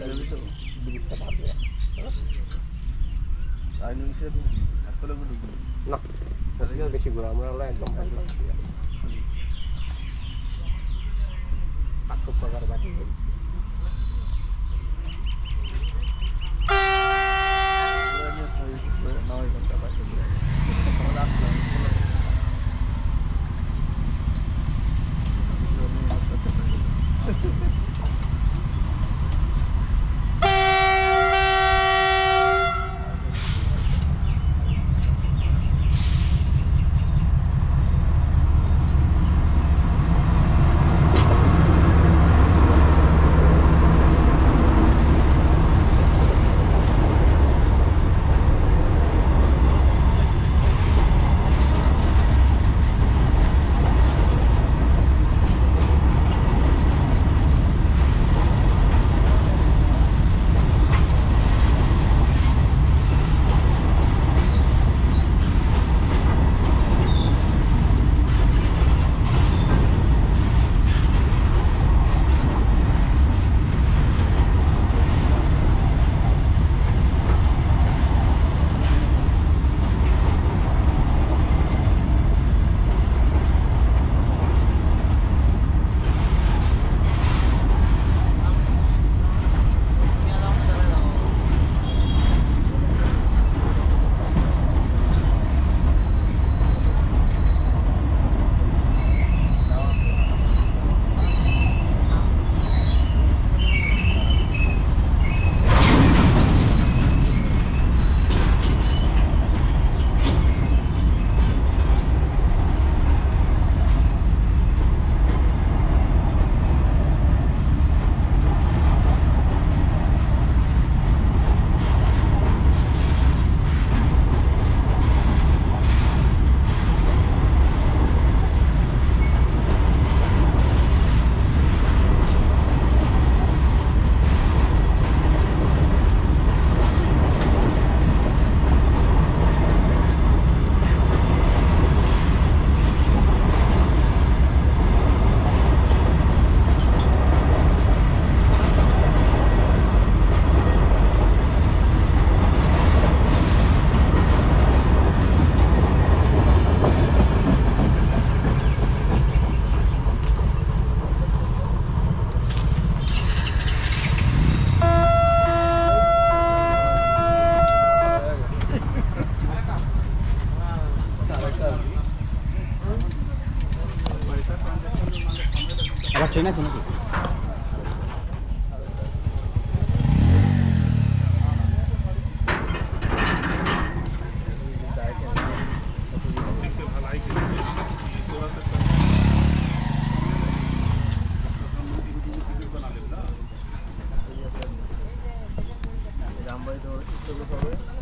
যাবি তো দিকটা ভাববে আইন হিসেবে আসলে ঢুকবে না ওদিকে বেশি ঘোরা আমরা হলো একদম বাইরে পাক্ষ প্রকার అలా చిన్న చిన్నది Thank you.